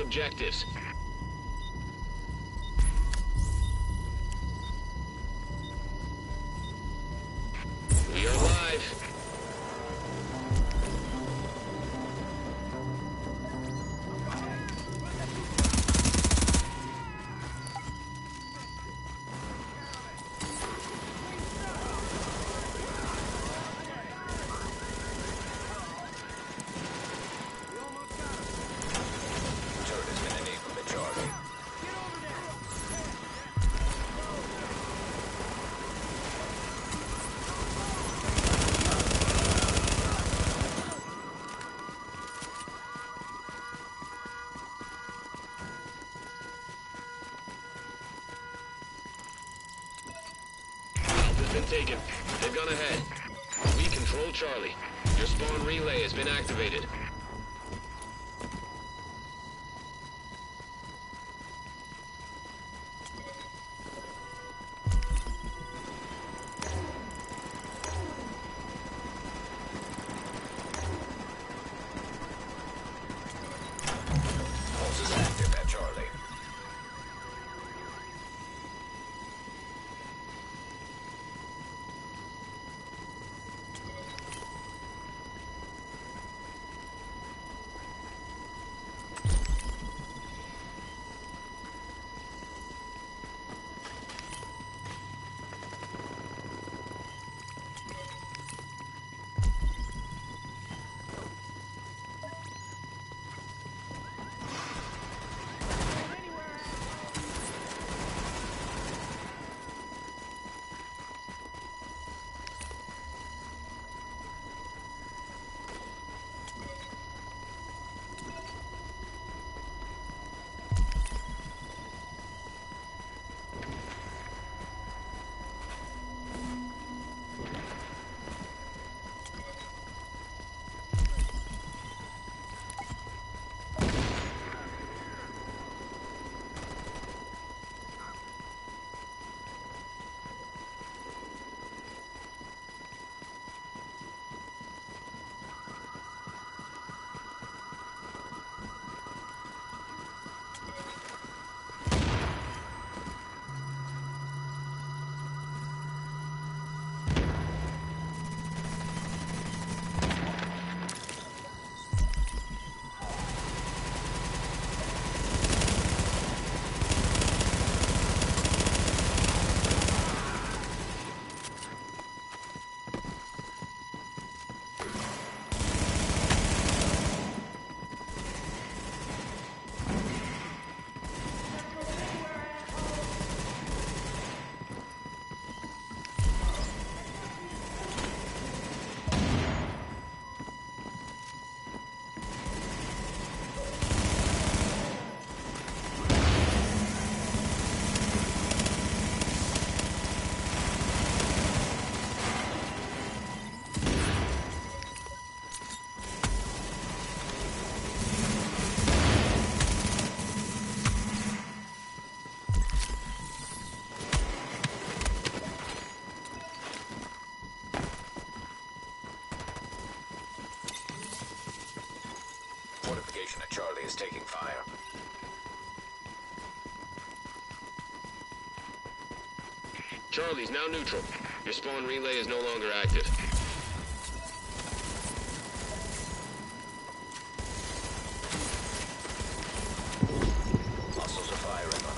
objectives. Charlie's now neutral. Your spawn relay is no longer active. Firing on.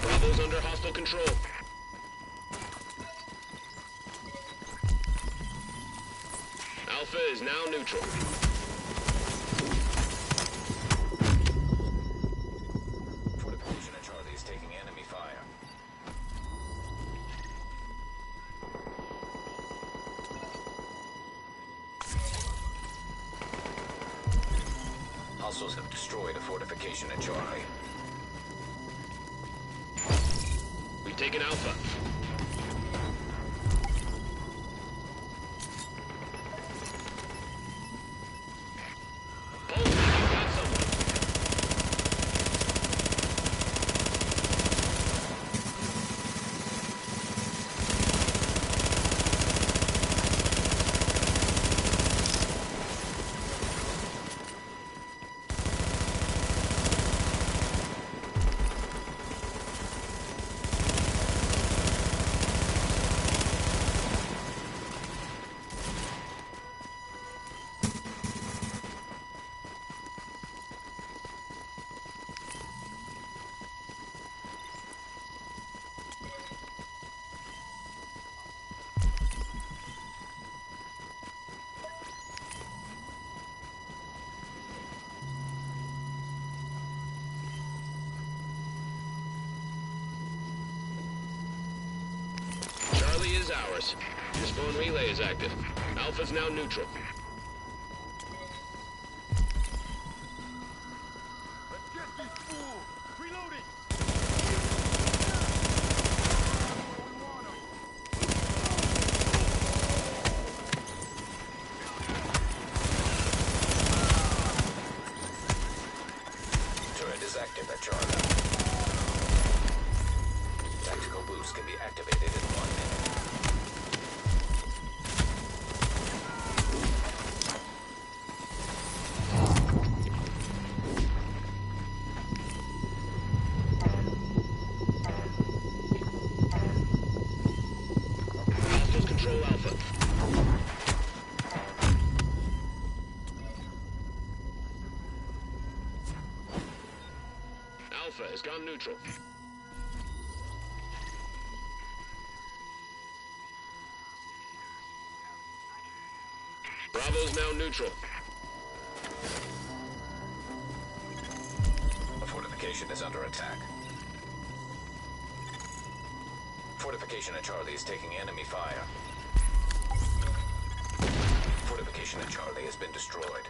Bravo's under hostile control. Alpha is now neutral. Towers. Your spawn relay is active. Alpha's now neutral. Neutral. Bravo's now neutral. A fortification is under attack. Fortification at Charlie is taking enemy fire. Fortification at Charlie has been destroyed.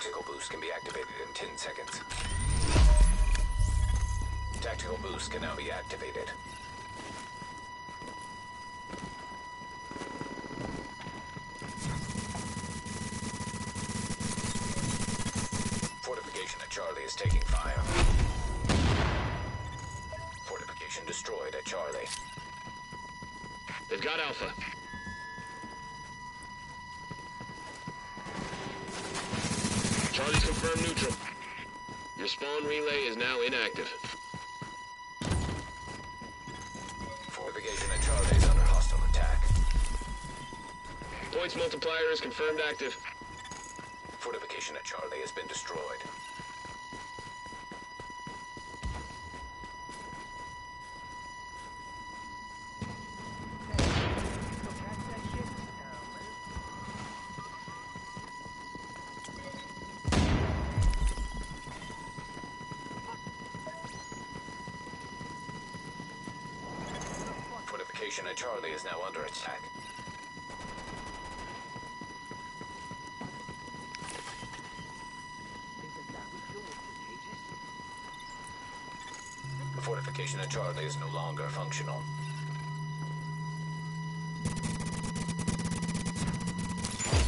Tactical boost can be activated in 10 seconds. Tactical boost can now be activated. Is confirmed active. Fortification at Charlie has been destroyed. Fortification at Charlie is now under attack. Charlie is no longer functional.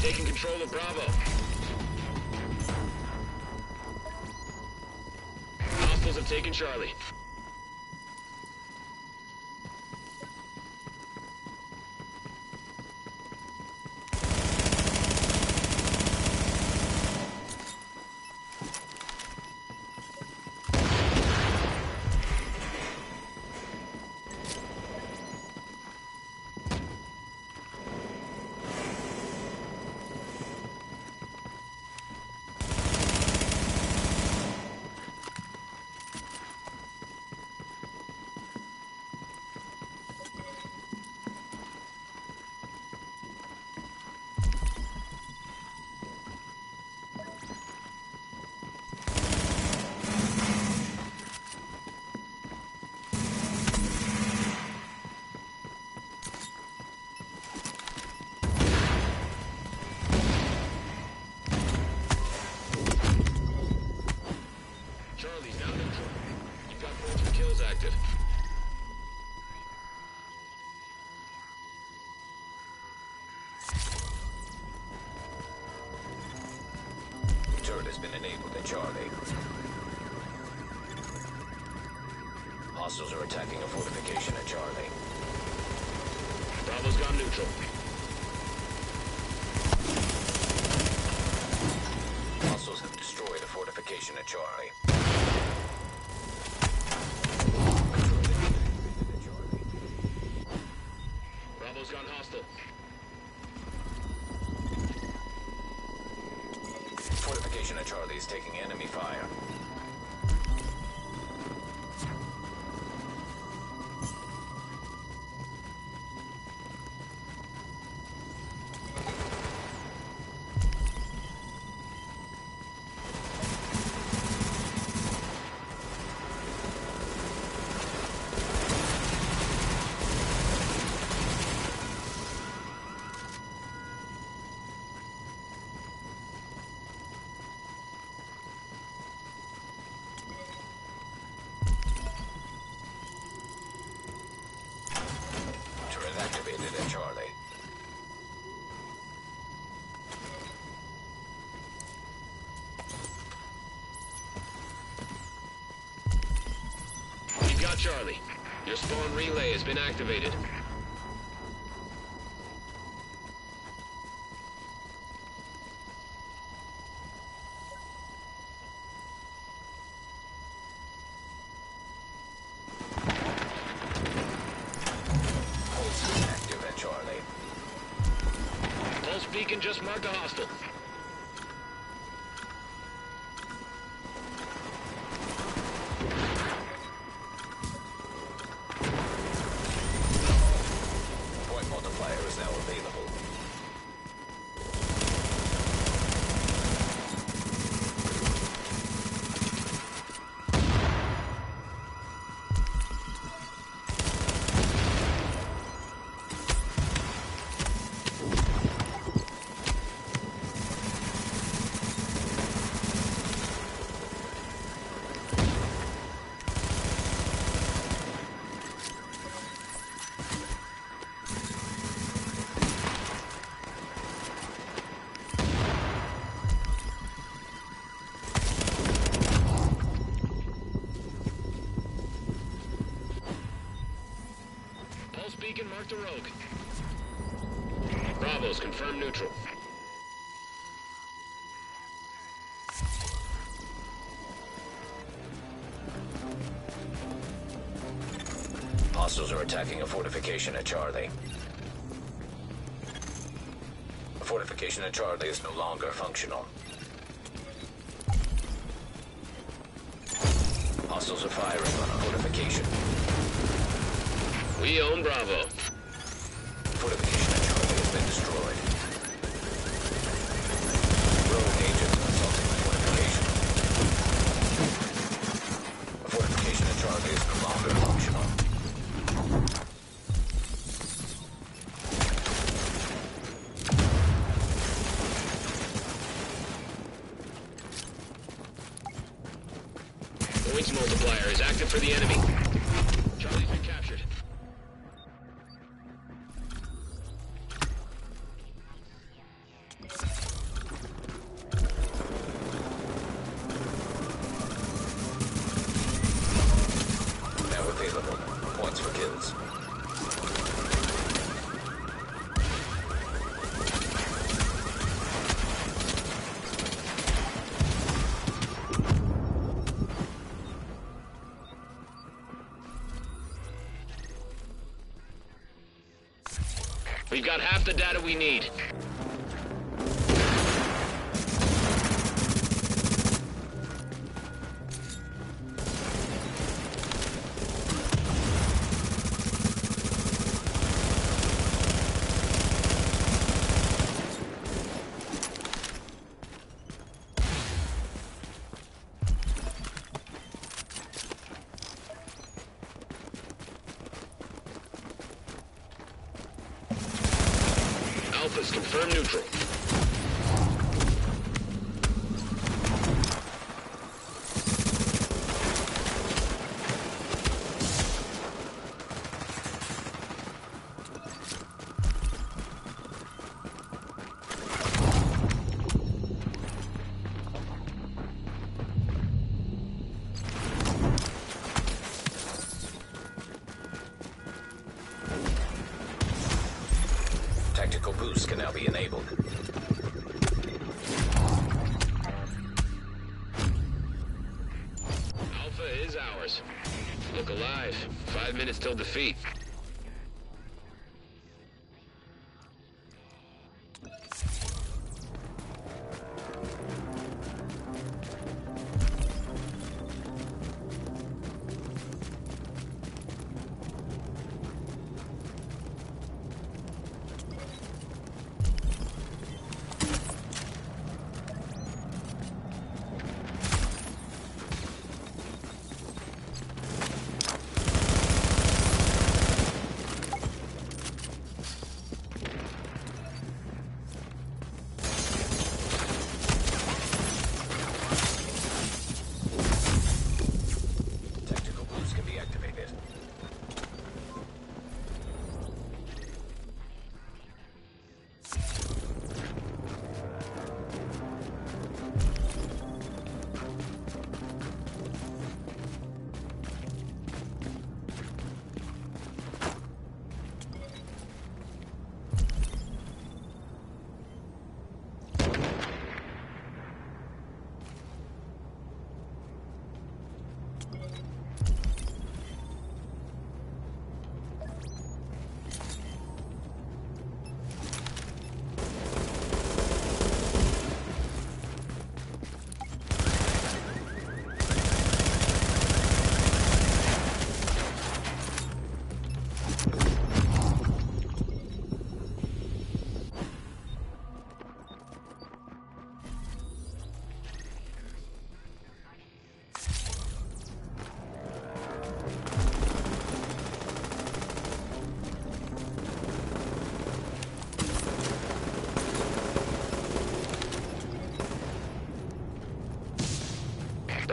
Taking control of Bravo. Hostiles have taken Charlie. Attacking a fortification at Charlie. Bravo's gone neutral. Hostiles have destroyed a fortification at Charlie. Bravo's gone hostile. Fortification at Charlie is taking Charlie. Your spawn relay has been activated. Neutral. Hostiles are attacking a fortification at Charlie. The fortification at Charlie is no longer functional. Hostiles are firing on a fortification. We own Bravo. Multiplier is active for the enemy. The data we need. Tactical can now be enabled. Alpha is ours. Look alive. Five minutes till defeat.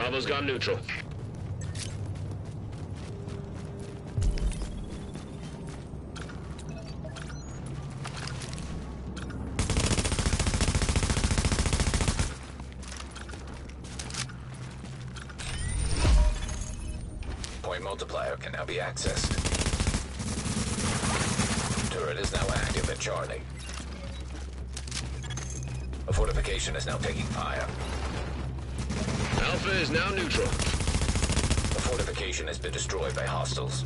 Bravo's gone neutral. Point multiplier can now be accessed. Turret is now active at Charlie. A fortification is now taking fire. Alpha is now neutral. The fortification has been destroyed by hostiles.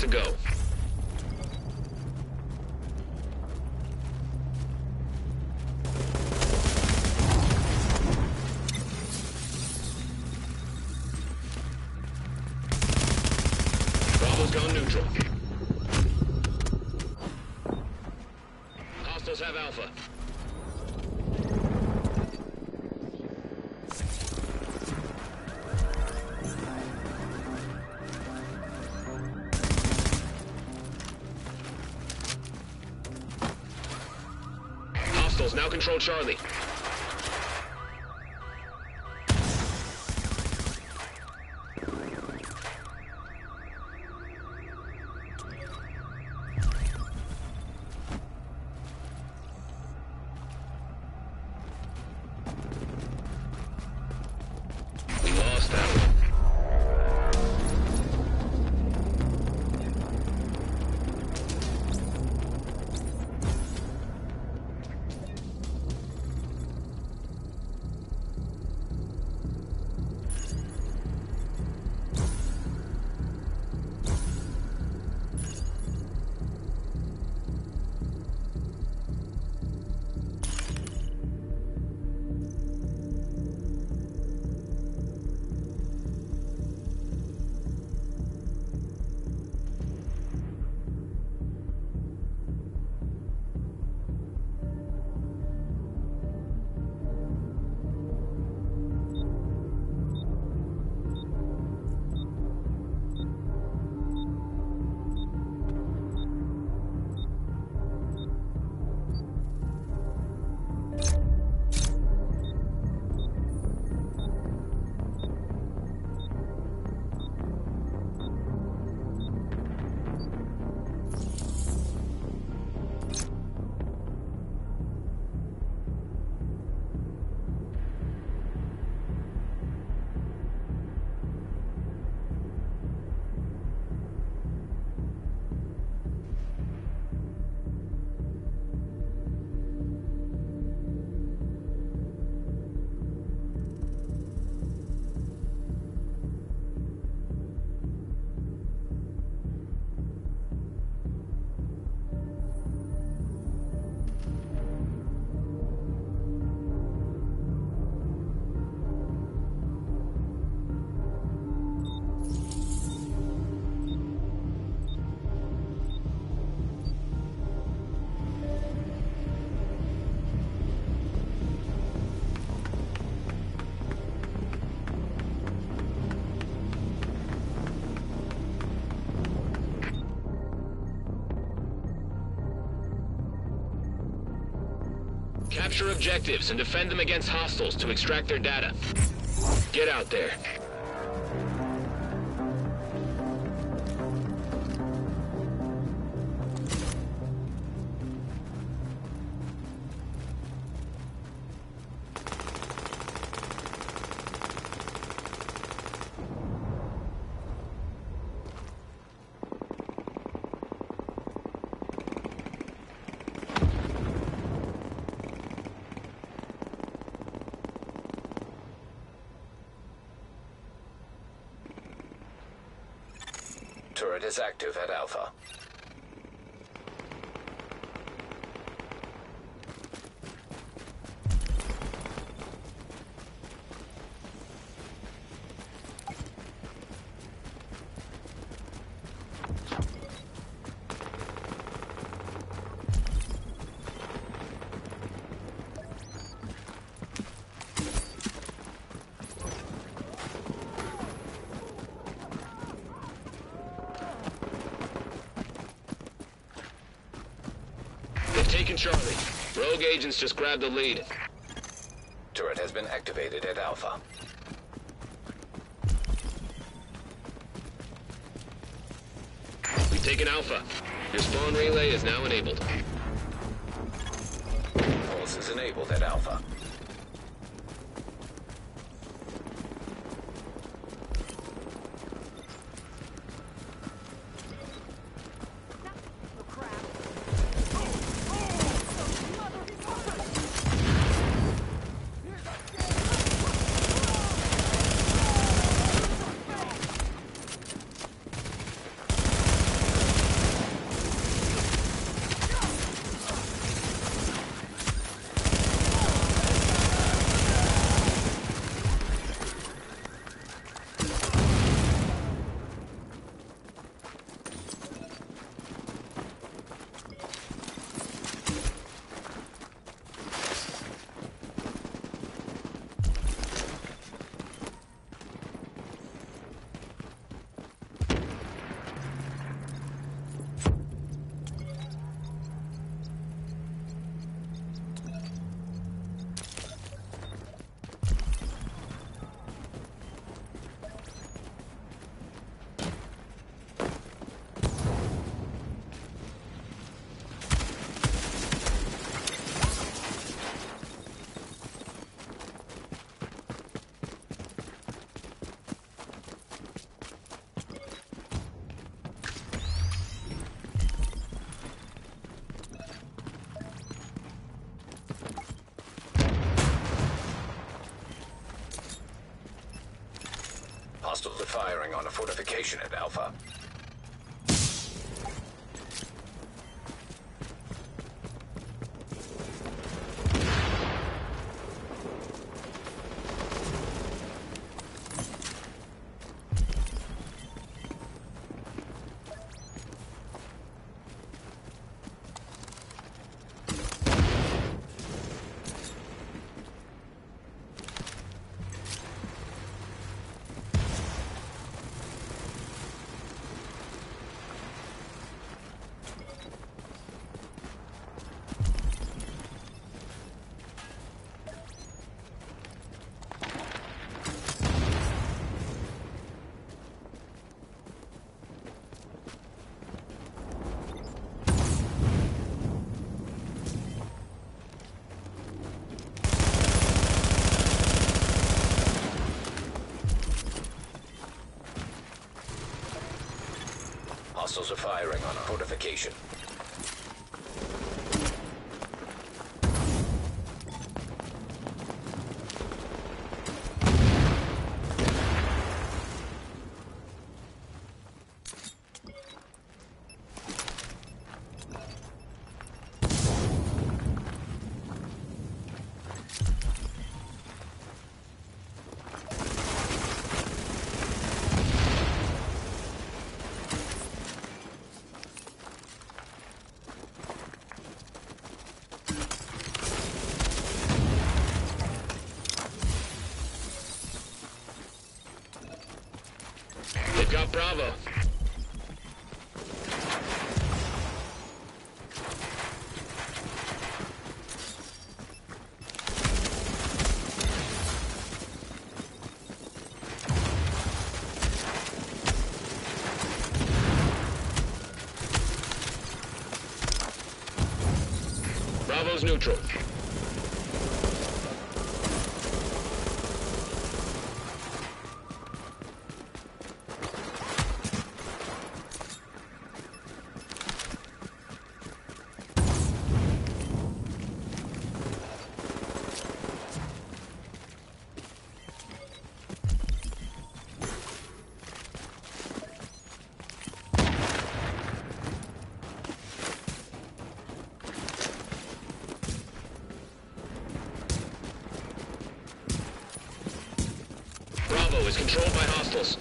To go. Now control Charlie. Capture objectives and defend them against hostiles to extract their data. Get out there. Rogue agents just grabbed the lead. Turret has been activated at Alpha. We've taken Alpha. Your spawn relay is now enabled. Pulse is enabled at Alpha. Hostiles are firing on a fortification at Alpha. Hostiles are firing on a fortification. They've got Bravo. Bravo's neutral. Bravo is controlled by hostiles.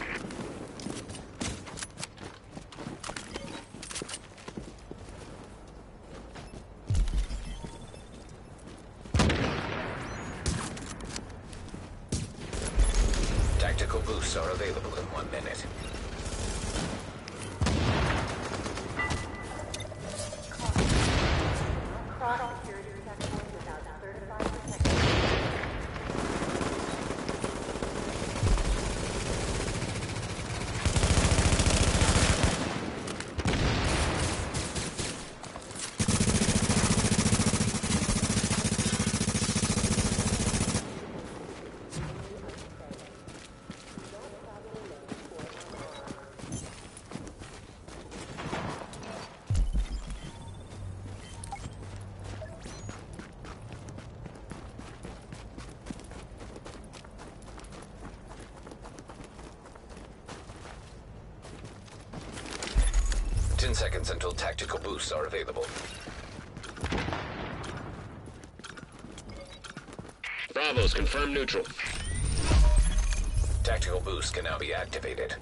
10 seconds until tactical boosts are available. Bravos, confirmed neutral. Tactical boost can now be activated.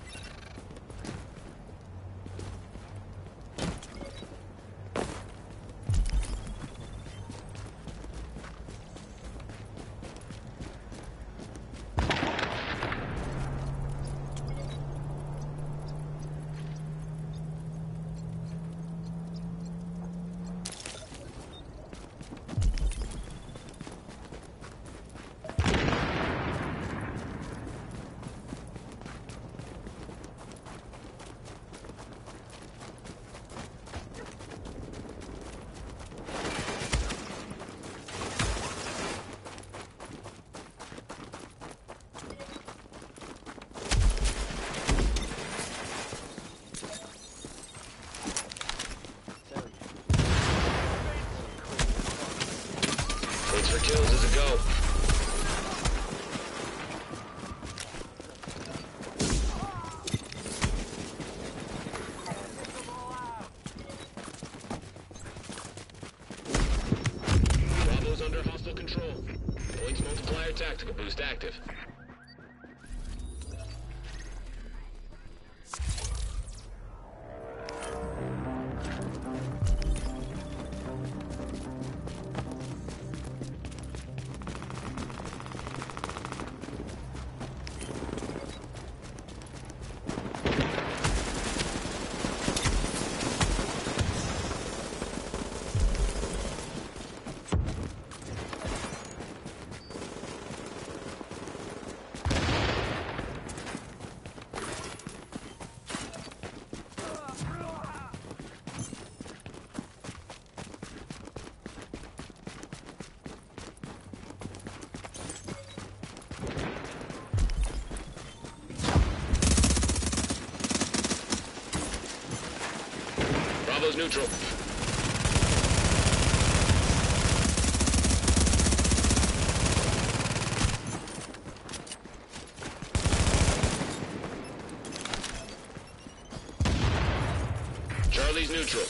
Go. Neutral. Charlie's neutral.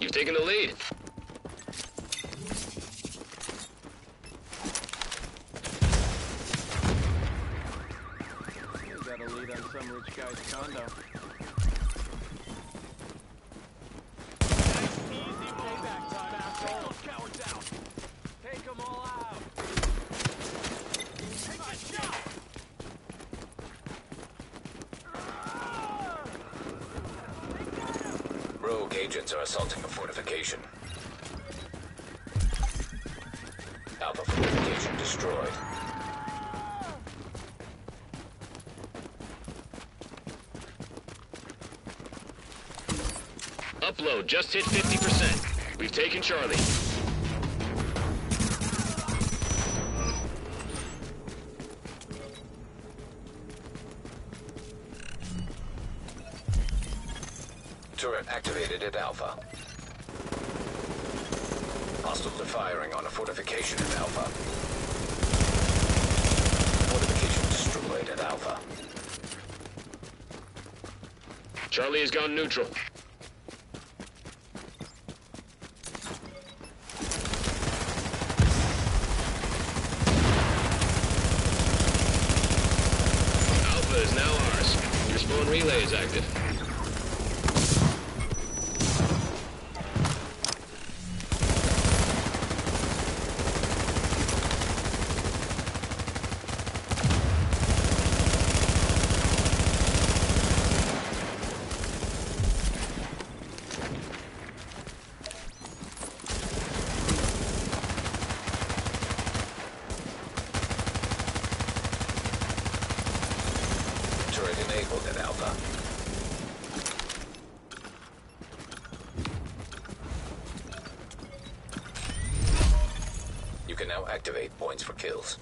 You've taken the lead. You got a lead on some rich guy's condo. Easy payback time, asshole. Cowards out. Take them all out. Take a shot. Rogue are assaulting a fortification. Alpha fortification destroyed. Upload just hit 50%. We've taken Charlie. Activated at Alpha. Hostiles are firing on a fortification at Alpha. Fortification destroyed at Alpha. Charlie has gone neutral. Alpha is now ours. Your spawn relay is active. Turret enabled at Alpha. Can now activate points for kills.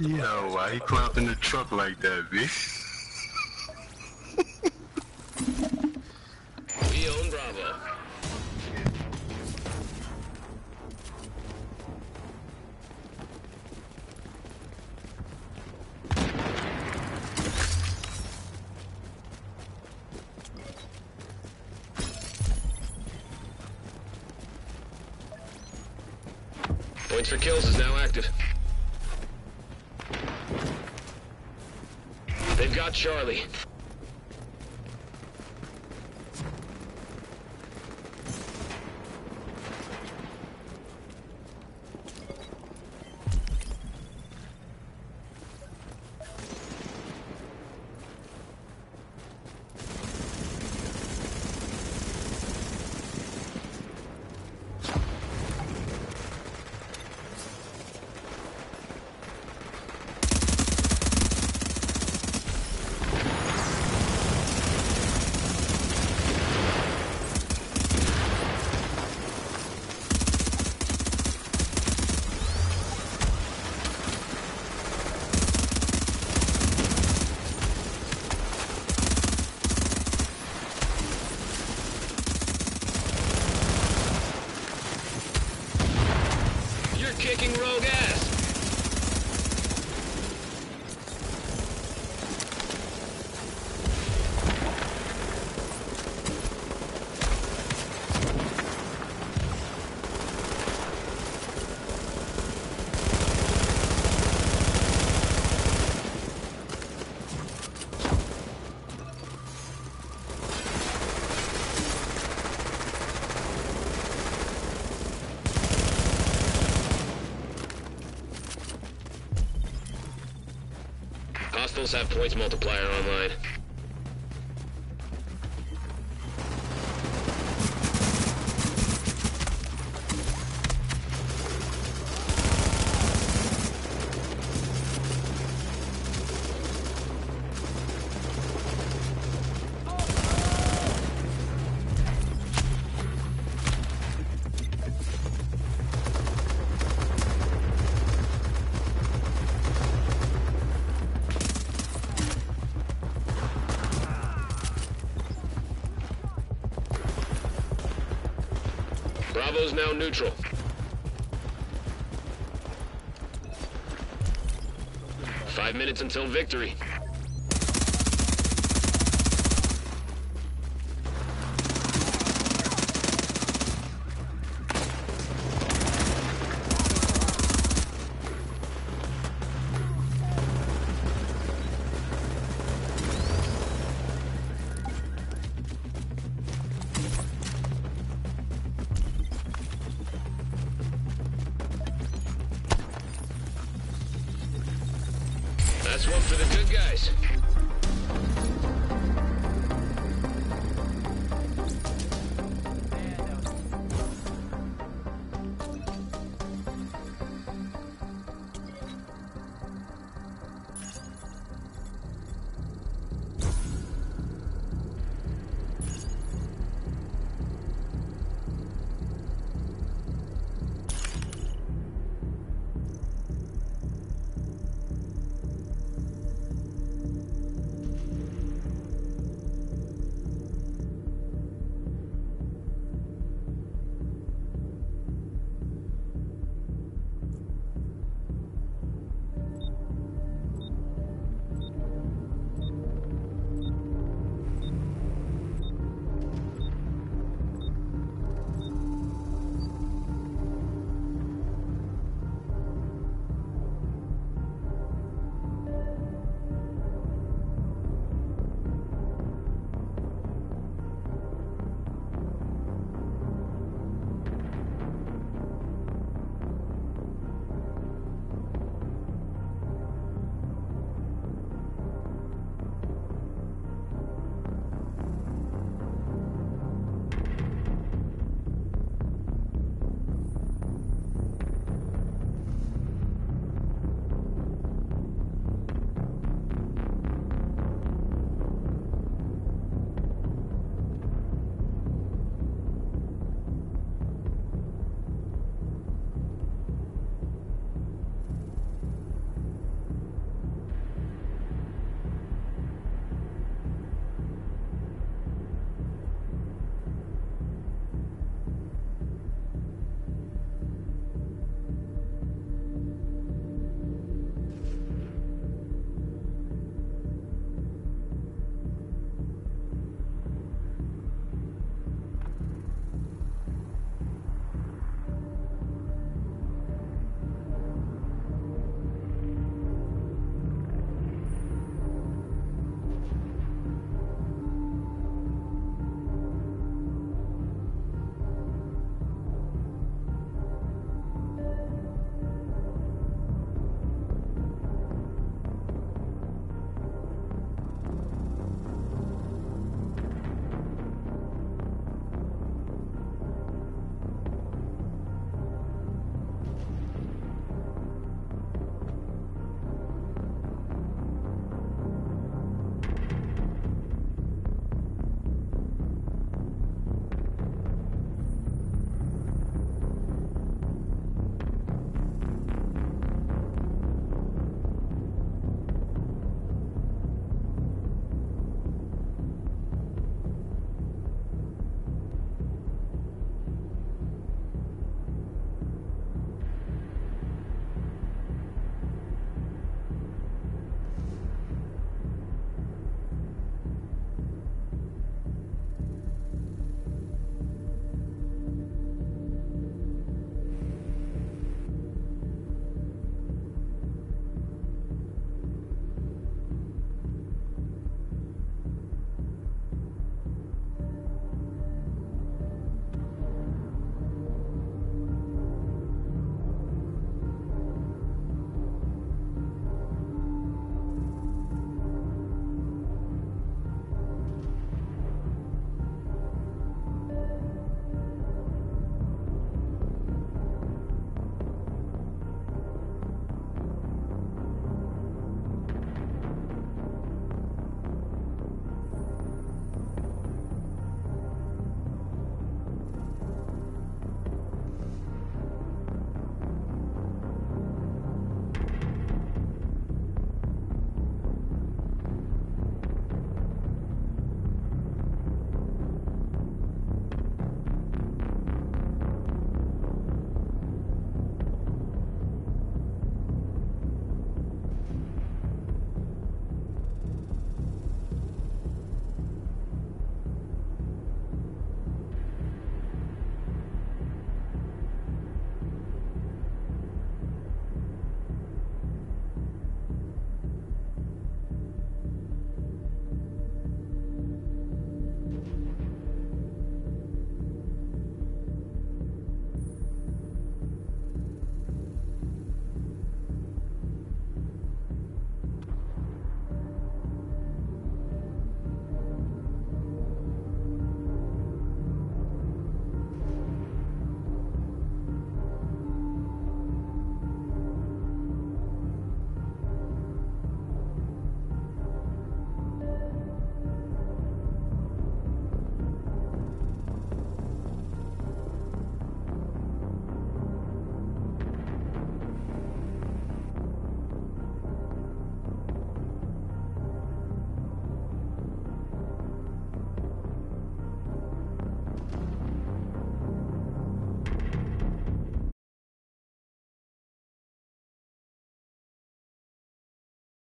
Yo, why he in the truck like that, bitch? Hostiles have points multiplier online. Bravo's now neutral. Five minutes until victory.